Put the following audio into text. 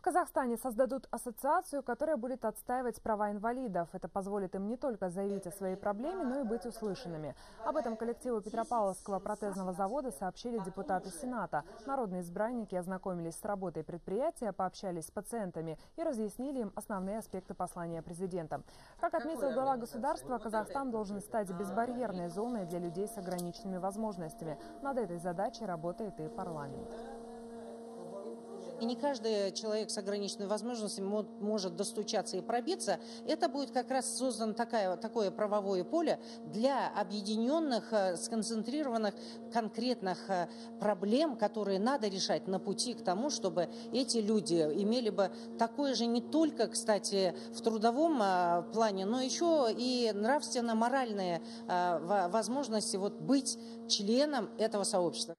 В Казахстане создадут ассоциацию, которая будет отстаивать права инвалидов. Это позволит им не только заявить о своей проблеме, но и быть услышанными. Об этом коллективу Петропавловского протезного завода сообщили депутаты Сената. Народные избранники ознакомились с работой предприятия, пообщались с пациентами и разъяснили им основные аспекты послания президента. Как отметил глава государства, Казахстан должен стать безбарьерной зоной для людей с ограниченными возможностями. Над этой задачей работает и парламент. И не каждый человек с ограниченными возможностями может достучаться и пробиться. Это будет как раз создано такое, такое правовое поле для объединенных, э, сконцентрированных конкретных э, проблем, которые надо решать на пути к тому, чтобы эти люди имели бы такое же не только, кстати, в трудовом э, плане, но еще и нравственно-моральные возможности вот быть членом этого сообщества.